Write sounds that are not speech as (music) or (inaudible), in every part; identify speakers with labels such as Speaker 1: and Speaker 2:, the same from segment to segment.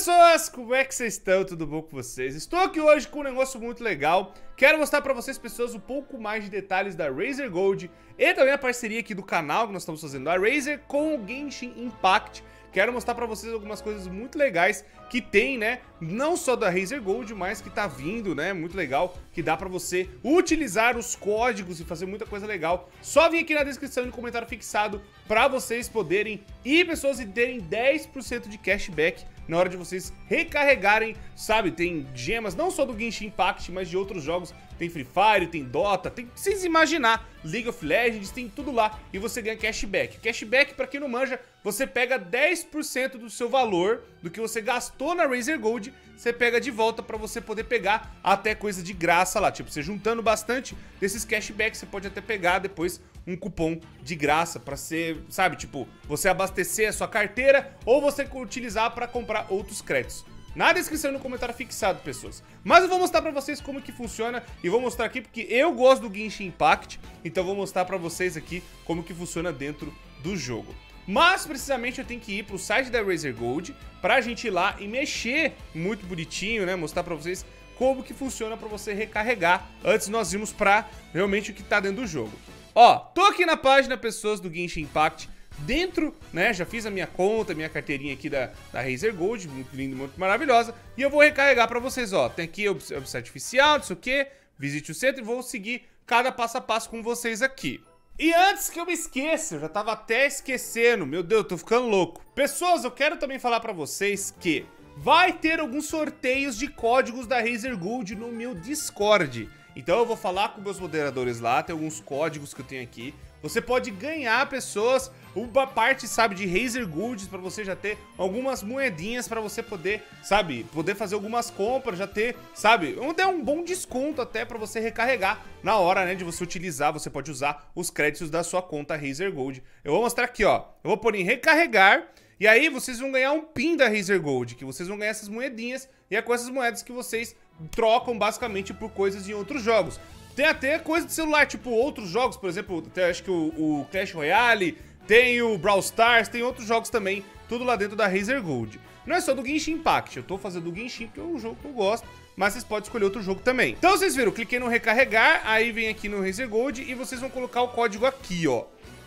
Speaker 1: pessoas, como é que vocês estão? Tudo bom com vocês? Estou aqui hoje com um negócio muito legal. Quero mostrar pra vocês, pessoas, um pouco mais de detalhes da Razer Gold e também a parceria aqui do canal que nós estamos fazendo da Razer com o Genshin Impact. Quero mostrar pra vocês algumas coisas muito legais que tem, né? Não só da Razer Gold, mas que tá vindo, né? Muito legal, que dá pra você utilizar os códigos e fazer muita coisa legal. Só vim aqui na descrição e no comentário fixado pra vocês poderem ir, pessoas, e terem 10% de cashback na hora de vocês recarregarem, sabe? Tem gemas, não só do Genshin Impact, mas de outros jogos. Tem Free Fire, tem Dota, tem, vocês imaginar, League of Legends, tem tudo lá e você ganha cashback. Cashback, pra quem não manja, você pega 10% do seu valor, do que você gastou na Razer Gold, você pega de volta pra você poder pegar até coisa de graça lá. Tipo, você juntando bastante desses cashbacks, você pode até pegar depois um cupom de graça pra ser, sabe, tipo, você abastecer a sua carteira ou você utilizar pra comprar outros créditos. Na descrição e no comentário fixado, pessoas. Mas eu vou mostrar pra vocês como que funciona e vou mostrar aqui porque eu gosto do Genshin Impact, então vou mostrar pra vocês aqui como que funciona dentro do jogo. Mas, precisamente, eu tenho que ir pro site da Razer Gold pra gente ir lá e mexer muito bonitinho, né? Mostrar pra vocês como que funciona pra você recarregar antes nós irmos pra realmente o que tá dentro do jogo. Ó, tô aqui na página Pessoas do Genshin Impact, dentro, né, já fiz a minha conta, minha carteirinha aqui da, da Razer Gold, muito linda, muito maravilhosa, e eu vou recarregar pra vocês, ó, tem aqui o website artificial, não sei o que, visite o centro e vou seguir cada passo a passo com vocês aqui. E antes que eu me esqueça, eu já tava até esquecendo, meu Deus, eu tô ficando louco. Pessoas, eu quero também falar pra vocês que vai ter alguns sorteios de códigos da Razer Gold no meu Discord. Então eu vou falar com meus moderadores lá, tem alguns códigos que eu tenho aqui. Você pode ganhar pessoas, uma parte, sabe, de Razer Goods para você já ter algumas moedinhas para você poder, sabe, poder fazer algumas compras, já ter, sabe, é um bom desconto até para você recarregar na hora, né, de você utilizar, você pode usar os créditos da sua conta Razer Gold. Eu vou mostrar aqui, ó, eu vou pôr em recarregar e aí vocês vão ganhar um pin da Razer Gold, que vocês vão ganhar essas moedinhas e é com essas moedas que vocês trocam basicamente por coisas em outros jogos. Tem até coisa de celular, tipo outros jogos, por exemplo, acho que o, o, Clash Royale, tem o Brawl Stars, tem outros jogos também, tudo lá dentro da Razer Gold. Não é só do Genshin Impact, eu tô fazendo do Genshin porque é um jogo que eu gosto, mas vocês podem escolher outro jogo também. Então vocês viram, cliquei no recarregar, aí vem aqui no Razer Gold e vocês vão colocar o código aqui, ó.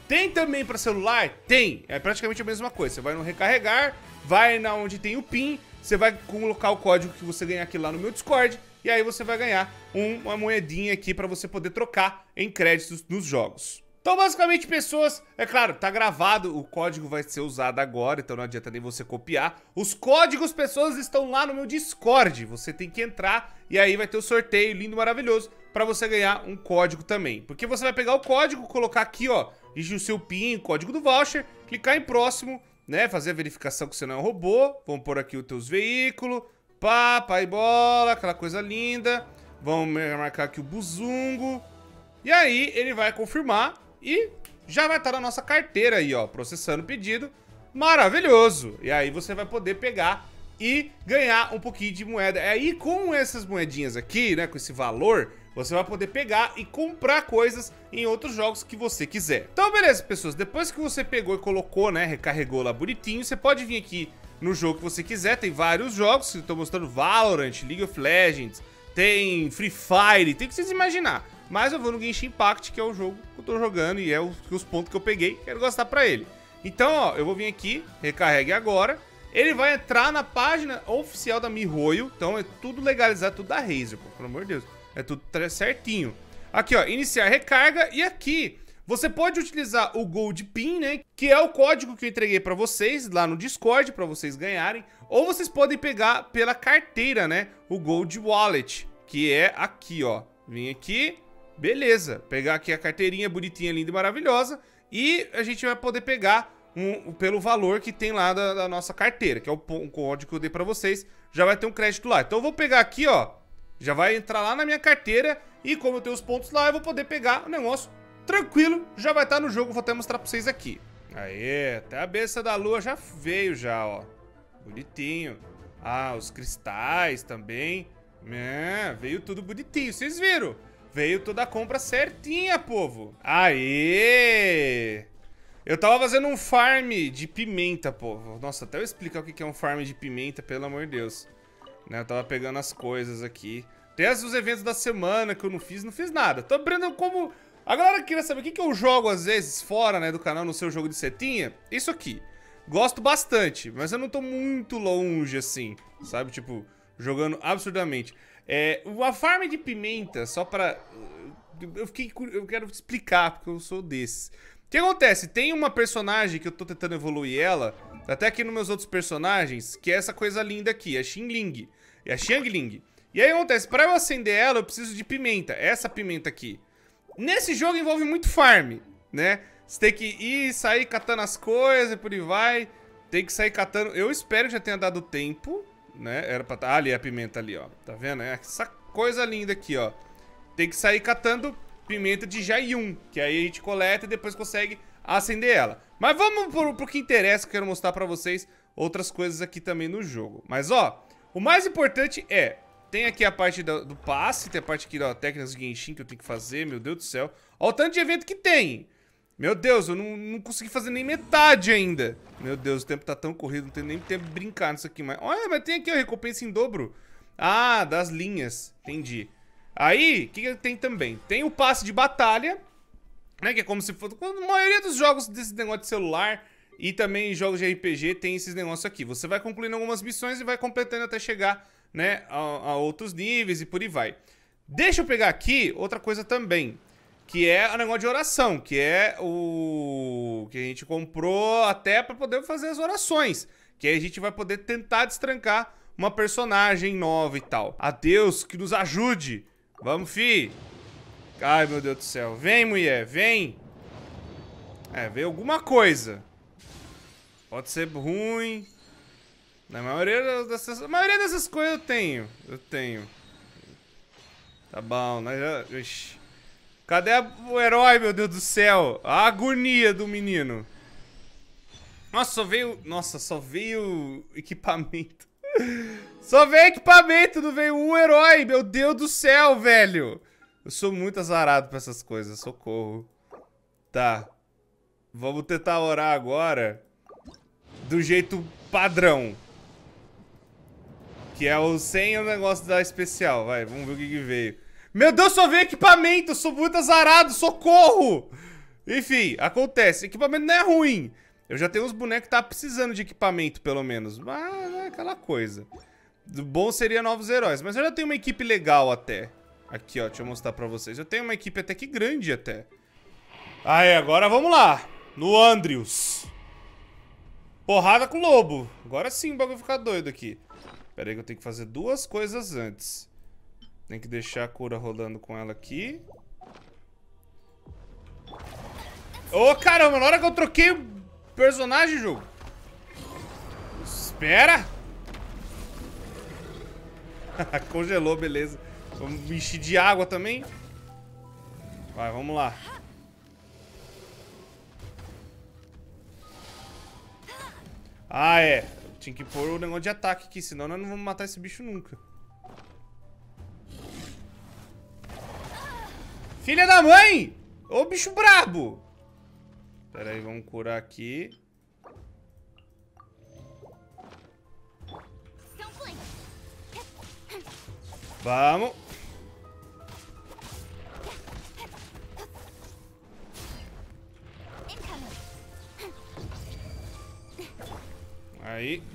Speaker 1: Tem também para celular? Tem, é praticamente a mesma coisa. Você vai no recarregar, vai na onde tem o PIN, você vai colocar o código que você ganhar aqui lá no meu Discord e aí você vai ganhar um, uma moedinha aqui para você poder trocar em créditos nos jogos. Então, basicamente, pessoas... É claro, tá gravado, o código vai ser usado agora, então não adianta nem você copiar. Os códigos, pessoas, estão lá no meu Discord. Você tem que entrar e aí vai ter o sorteio lindo, maravilhoso, para você ganhar um código também. Porque você vai pegar o código, colocar aqui, ó, digir o seu PIN, código do voucher, clicar em próximo, né, fazer a verificação que você não é um robô. Vamos pôr aqui os teus veículos, pá, pai bola, aquela coisa linda. Vamos marcar aqui o buzungo. E aí ele vai confirmar e já vai estar na nossa carteira aí, ó, processando o pedido. Maravilhoso! E aí você vai poder pegar e ganhar um pouquinho de moeda. E aí com essas moedinhas aqui, né, com esse valor, você vai poder pegar e comprar coisas em outros jogos que você quiser. Então beleza, pessoas, depois que você pegou e colocou, né, recarregou lá bonitinho, você pode vir aqui no jogo que você quiser. Tem vários jogos, estou mostrando Valorant, League of Legends, tem Free Fire, tem que vocês imaginar. Mas eu vou no Genshin Impact, que é o jogo que eu tô jogando e é os, os pontos que eu peguei, quero gastar pra ele. Então, ó, eu vou vir aqui, recarregue agora. Ele vai entrar na página oficial da MiHoYo, então é tudo legalizado, tudo da Razer, pô, pelo amor de Deus. É tudo certinho. Aqui, ó, iniciar recarga e aqui você pode utilizar o Gold Pin, né, que é o código que eu entreguei para vocês lá no Discord para vocês ganharem, ou vocês podem pegar pela carteira, né, o Gold Wallet, que é aqui, ó. Vem aqui, Beleza, pegar aqui a carteirinha bonitinha, linda e maravilhosa. E a gente vai poder pegar um, pelo valor que tem lá da, da, nossa carteira, que é o um código que eu dei pra vocês. Já vai ter um crédito lá. Então eu vou pegar aqui, ó. Já vai entrar lá na minha carteira. E como eu tenho os pontos lá, eu vou poder pegar o negócio tranquilo. Já vai estar no jogo, vou até mostrar pra vocês aqui. Aê, até a besta da lua já veio já, ó. Bonitinho. Ah, os cristais também. É, veio tudo bonitinho, vocês viram? Veio toda a compra certinha, povo. Aê! Eu tava fazendo um farm de pimenta, pô. Nossa, até eu explicar o que é um farm de pimenta, pelo amor de Deus. Né, eu tava pegando as coisas aqui. Tem os eventos da semana que eu não fiz, não fiz nada. Tô aprendendo como... A galera queria saber o que, que eu jogo às vezes fora, né, do canal, no seu jogo de setinha. Isso aqui. Gosto bastante, mas eu não tô muito longe, assim, sabe? Tipo, jogando absurdamente. É, a farm de pimenta, só pra... Eu, fiquei, eu quero explicar, porque eu sou desses. O que acontece? Tem uma personagem que eu tô tentando evoluir ela, até aqui nos meus outros personagens, que é essa coisa linda aqui, a Xingling. É a Xiangling. E aí acontece, pra eu acender ela, eu preciso de pimenta. Essa pimenta aqui. Nesse jogo envolve muito farm, né? Você tem que ir, sair catando as coisas e por aí vai. Tem que sair catando... Eu espero que já tenha dado tempo, né? Era pra... Ah, ali é a pimenta ali, ó. Tá vendo? É essa coisa linda aqui, ó. Tem que sair catando pimenta de Jaiun, que aí a gente coleta e depois consegue acender ela. Mas vamos pro, pro que interessa, que eu quero mostrar pra vocês outras coisas aqui também no jogo. Mas, ó, o mais importante é tem aqui a parte do, do passe, tem a parte aqui da técnicas de Genshin que eu tenho que fazer, meu Deus do céu. Olha o tanto de evento que tem. Meu Deus, eu não, não consegui fazer nem metade ainda. Meu Deus, o tempo tá tão corrido, não tem nem tempo de brincar nisso aqui. Mas, olha, mas tem aqui a recompensa em dobro. Ah, das linhas, entendi. Aí, o que, que tem também? Tem o passe de batalha, né, que é como se fosse... A maioria dos jogos desse negócio de celular e também jogos de RPG tem esses negócios aqui. Você vai concluindo algumas missões e vai completando até chegar né, a, a outros níveis e por aí vai. Deixa eu pegar aqui outra coisa também, que é o negócio de oração, que é o que a gente comprou até para poder fazer as orações, que aí a gente vai poder tentar destrancar uma personagem nova e tal. A Deus que nos ajude. Vamos, fi. Ai, meu Deus do céu. Vem, mulher, vem. É, vem alguma coisa. Pode ser ruim, na maioria dessas, a maioria dessas coisas eu tenho. Eu tenho. Tá bom, nós. Ixi. Cadê o herói, meu Deus do céu? A agonia do menino. Nossa, só veio... Nossa, só veio equipamento. (laughs) Só veio equipamento, não veio um herói. Meu Deus do céu, velho. Eu sou muito azarado pra essas coisas. Socorro. Tá. Vamos tentar orar agora. Do jeito padrão. Que é o sem o negócio da especial. Vai, vamos ver o que, que veio. Meu Deus, só veio equipamento. Sou muito azarado. Socorro. Enfim, acontece. Equipamento não é ruim. Eu já tenho uns bonecos que tá precisando de equipamento, pelo menos. Mas é aquela coisa. O bom seria novos heróis. Mas eu já tenho uma equipe legal até. Aqui, ó. Deixa eu mostrar pra vocês. Eu tenho uma equipe até que grande até. Aí, agora vamos lá. No Andrius. Porrada com o lobo. Agora sim o bagulho ficar doido aqui. Pera aí que eu tenho que fazer duas coisas antes. Tem que deixar a cura rolando com ela aqui. Ô, oh, caramba, na hora que eu troquei o personagem, jogo. Espera. (laughs) Congelou, beleza. Vamos encher de água também. Vai, vamos lá. Ah, é. Tinha que pôr o negócio de ataque aqui, senão nós não vamos matar esse bicho nunca. Filha da mãe! Ô bicho brabo! Pera aí, vamos curar aqui. Vamos. Aí.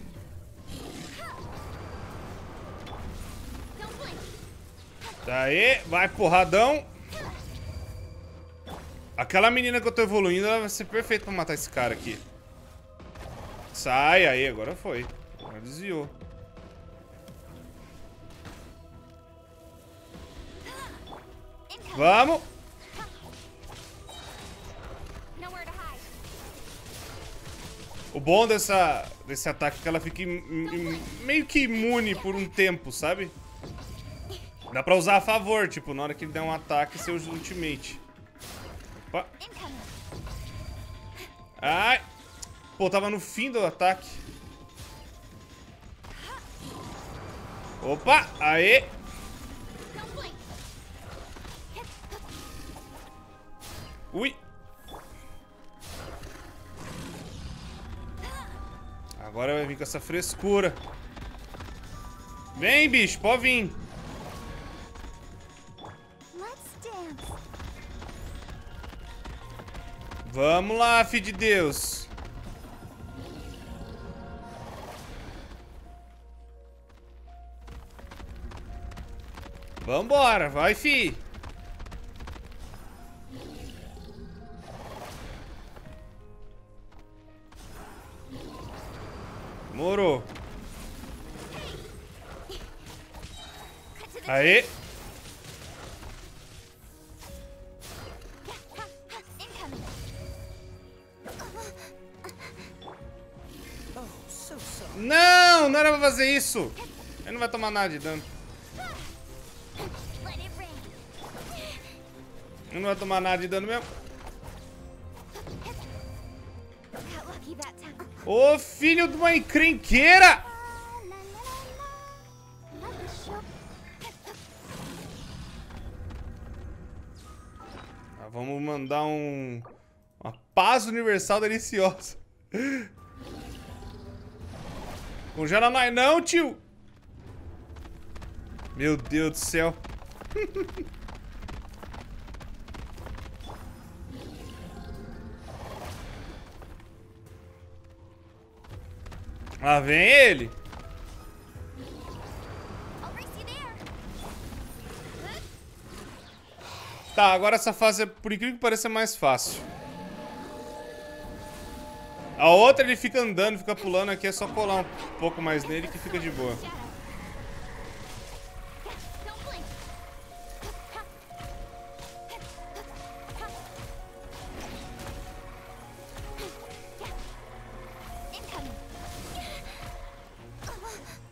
Speaker 1: Daí, vai porradão. Aquela menina que eu tô evoluindo, ela vai ser perfeita pra matar esse cara aqui. Sai, aí, agora foi. Agora desviou. Vamos. O bom dessa, desse ataque é que ela fica meio que imune por um tempo, sabe? Dá pra usar a favor, tipo, na hora que ele der um ataque, o ultimate. Opa. Ai! Pô, tava no fim do ataque. Opa! Aê! Ui! Agora vai vir com essa frescura. Vem, bicho, pode vir. Vamos lá, filho de Deus. Vambora, vai, fi. Morou. Aê. Pra fazer isso. Ele não vai tomar nada de dano. Ele não vai tomar nada de dano mesmo. Ô, filho de uma encrenqueira! Ah, vamos mandar um... Uma paz universal deliciosa. Congela nós não, tio! Meu Deus do céu. (laughs) Lá vem ele. Tá, agora essa fase, por incrível que pareça, é mais fácil. A outra ele fica andando, fica pulando aqui, é só colar um pouco mais nele que fica de boa.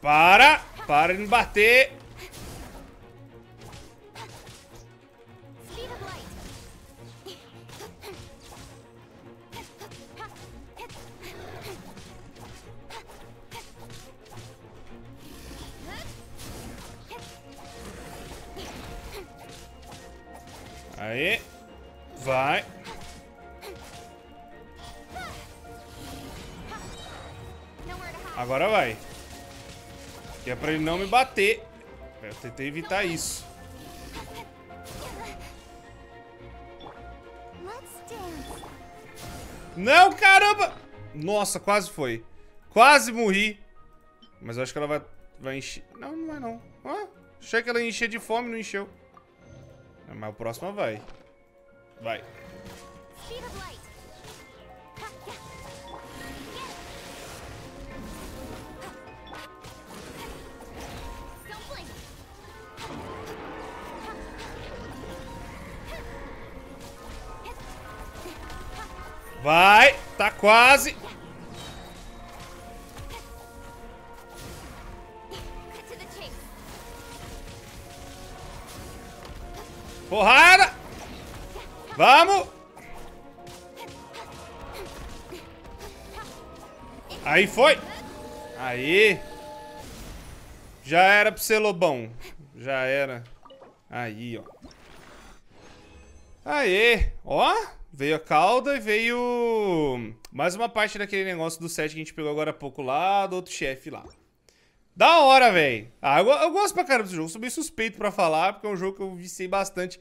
Speaker 1: Para! Para de me bater! Agora vai. Que é pra ele não me bater. Eu tentei evitar isso. Não, caramba! Nossa, quase foi. Quase morri. Mas eu acho que ela vai, vai encher... Não, não vai não. Ah, achei que ela ia encher de fome, não encheu. Mas o próximo vai. Vai. Vai, tá quase. Porrada! Vamos! Aí foi! Aí! Já era pra ser lobão. Já era. Aí, ó. Aê! Ó! Veio a cauda e veio mais uma parte daquele negócio do set que a gente pegou agora há pouco lá, do outro chefe lá. Da hora, velho. Ah, eu, eu, gosto pra caramba desse jogo. Sou bem suspeito pra falar, porque é um jogo que eu viciei bastante.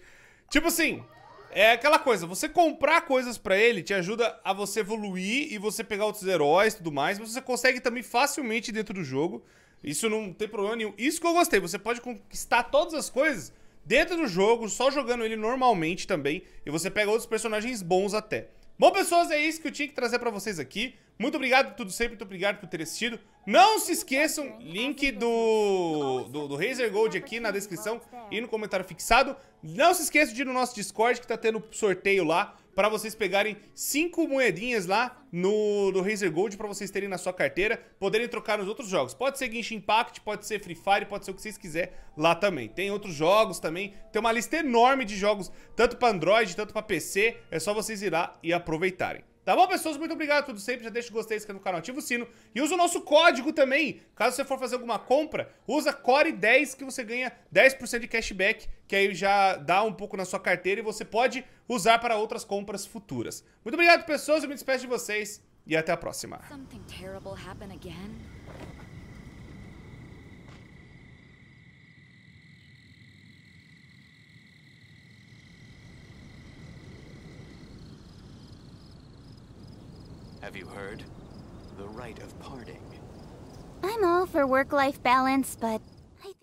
Speaker 1: Tipo assim, é aquela coisa, você comprar coisas pra ele te ajuda a você evoluir e você pegar outros heróis e tudo mais, mas você consegue também facilmente dentro do jogo. Isso não tem problema nenhum. Isso que eu gostei, você pode conquistar todas as coisas dentro do jogo, só jogando ele normalmente também, e você pega outros personagens bons até. Bom, pessoas, é isso que eu tinha que trazer pra vocês aqui. Muito obrigado por tudo sempre, muito obrigado por ter assistido. Não se esqueçam, link do, do, do Razer Gold aqui na descrição e no comentário fixado. Não se esqueçam de ir no nosso Discord que tá tendo sorteio lá para vocês pegarem cinco moedinhas lá no, no Razer Gold para vocês terem na sua carteira, poderem trocar nos outros jogos. Pode ser Genshin Impact, pode ser Free Fire, pode ser o que vocês quiserem lá também. Tem outros jogos também, tem uma lista enorme de jogos, tanto para Android, tanto para PC, é só vocês ir lá e aproveitarem. Tá bom, pessoas? Muito obrigado tudo sempre. Já deixa o gostei, inscreva no canal, ativa o sino. E usa o nosso código também. Caso você for fazer alguma compra, usa CORE10 que você ganha 10% de cashback, que aí já dá um pouco na sua carteira e você pode usar para outras compras futuras. Muito obrigado, pessoas. Eu me despeço de vocês. e até a próxima.
Speaker 2: Have you heard? The rite of parting.
Speaker 3: I'm all for work-life balance, but